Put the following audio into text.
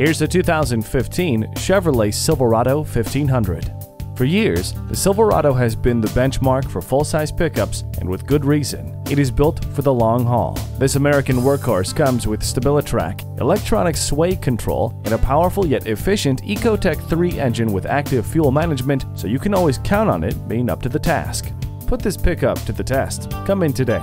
Here's the 2015 Chevrolet Silverado 1500. For years, the Silverado has been the benchmark for full-size pickups, and with good reason. It is built for the long haul. This American workhorse comes with StabiliTrak, electronic sway control, and a powerful yet efficient Ecotec 3 engine with active fuel management, so you can always count on it being up to the task. Put this pickup to the test. Come in today.